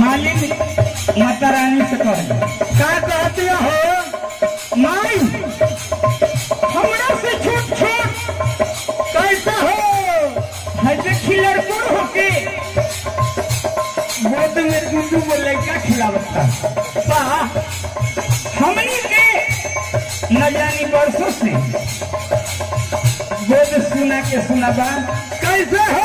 मालिन माता रानी से कह का कहती हो। माई हमरा से छोट छोट कैसे हो होके लड़का खिलावता बा हमनी के न से गोद सुना के कैसे हो?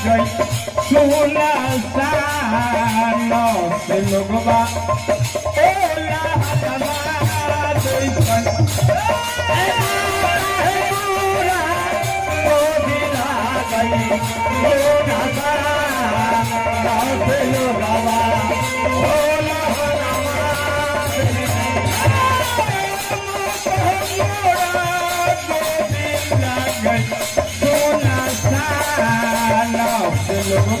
আশ্রয় সোনা সান সে লোকবা Oh, oh, oh, oh, oh, oh, oh, oh, oh, oh, oh, oh, oh, oh, oh, oh, oh, oh, oh से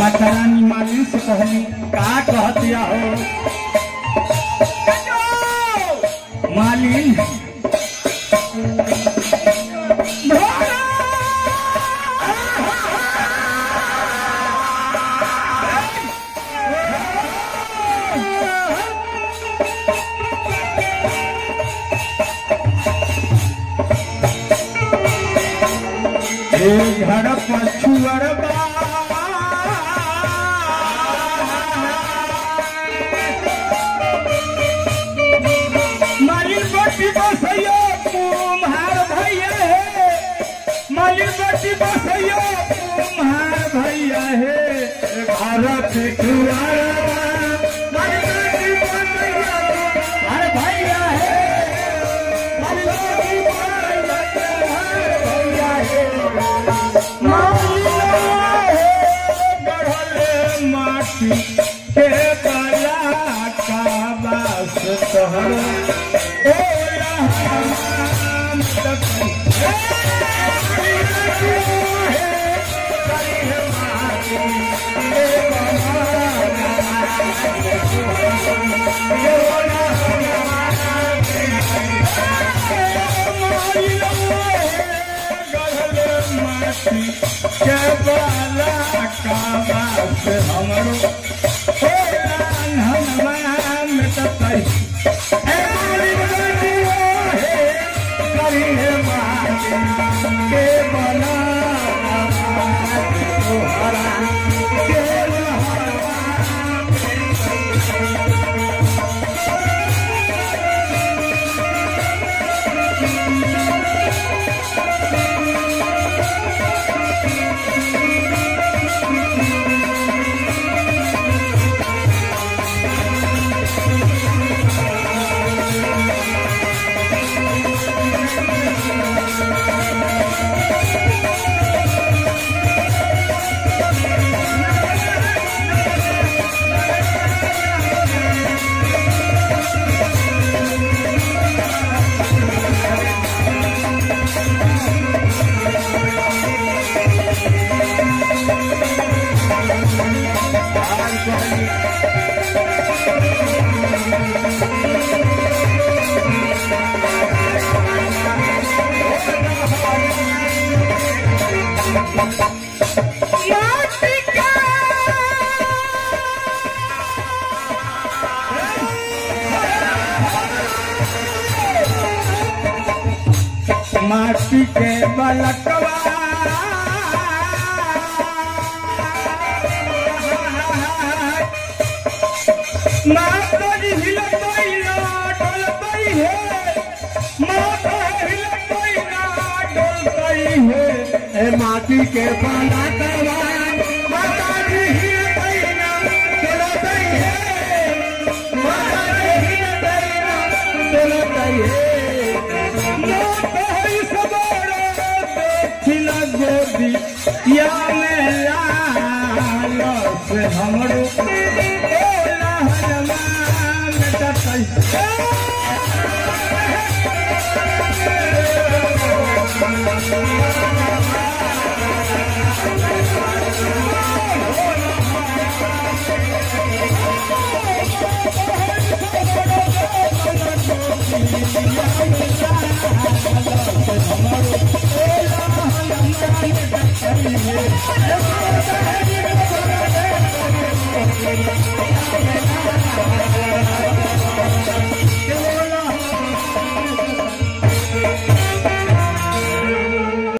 माता मालिन से कहली का कहतिया हो। मालिन। ए घर भैया हे घर पिछुआरा के बाला का बात हमरो माटी के बलकवा ए माटी के बना करवा माता जी हिलतई ना डोलतई है। माता जी है ही। सबोरे देखिला गोदी या में लाल से हमरो। ओला हनुमान डटई ए